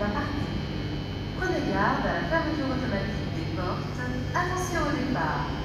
la partie. Prenez garde à la fermeture automatique des portes. Attention au départ.